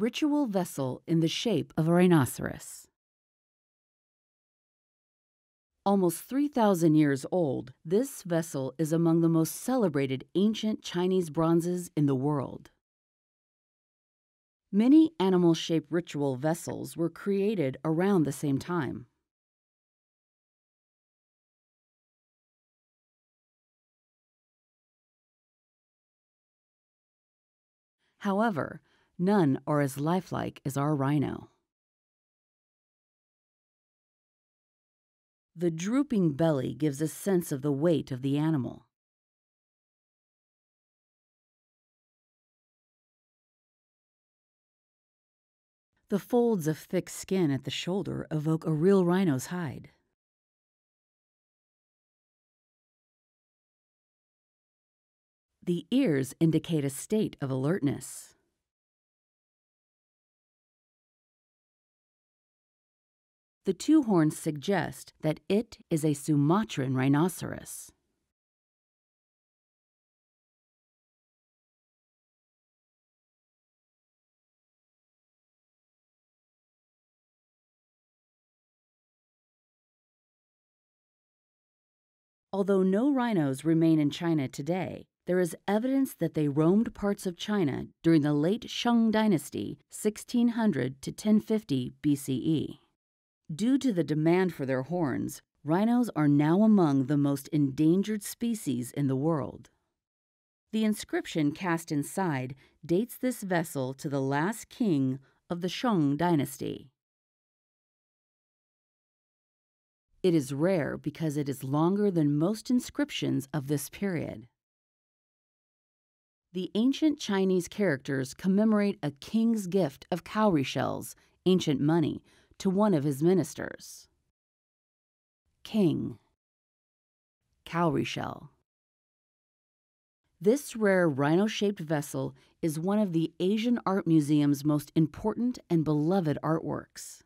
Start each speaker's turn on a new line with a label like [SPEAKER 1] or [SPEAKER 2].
[SPEAKER 1] Ritual vessel in the shape of a rhinoceros. Almost 3,000 years old, this vessel is among the most celebrated ancient Chinese bronzes in the world. Many animal shaped ritual vessels were created around the same time. However, none are as lifelike as our rhino. The drooping belly gives a sense of the weight of the animal. The folds of thick skin at the shoulder evoke a real rhino's hide. The ears indicate a state of alertness. The two horns suggest that it is a Sumatran rhinoceros. Although no rhinos remain in China today, there is evidence that they roamed parts of China during the late Shang dynasty, 1600 to 1050 BCE. Due to the demand for their horns, rhinos are now among the most endangered species in the world. The inscription cast inside dates this vessel to the last king of the Shang dynasty. It is rare because it is longer than most inscriptions of this period. The ancient Chinese characters commemorate a king's gift of cowrie shells, ancient money, to one of his ministers. King Cowrie shell. This rare rhino shaped vessel is one of the Asian Art Museum's most important and beloved artworks.